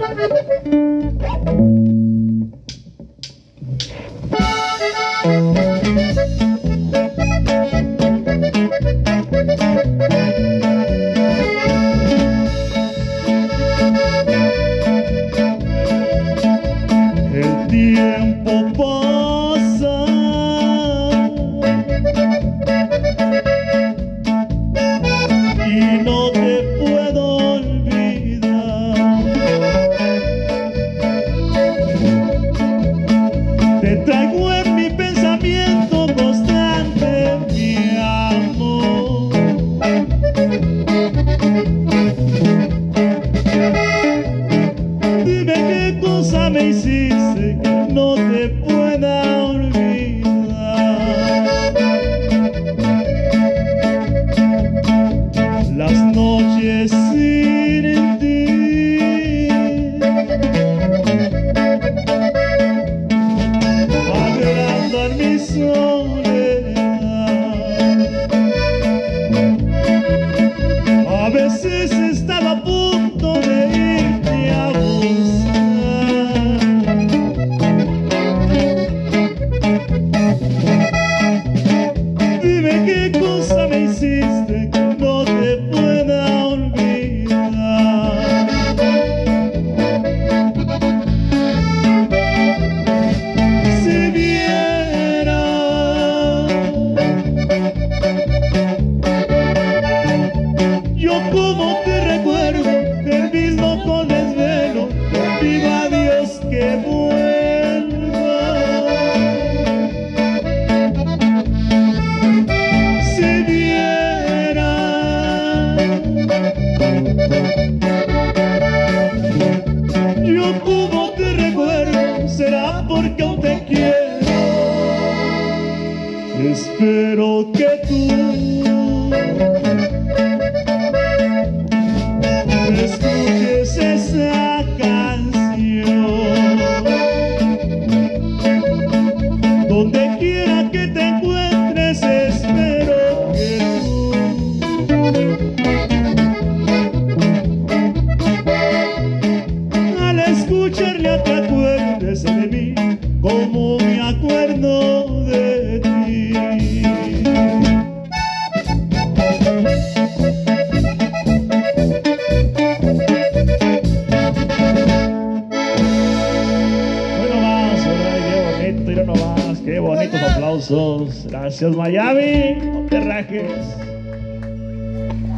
Thank you. Veces estaba a punto de irte a buscar. Dime qué porque aún te quiero. Espero que tú escuches esa canción donde quiera que te encuentres espero que tú al escucharla me acuerdo de ti Hoy nomás, ay, qué bonito, mira nomás, qué bonitos aplausos. Gracias, Miami. No te rajes.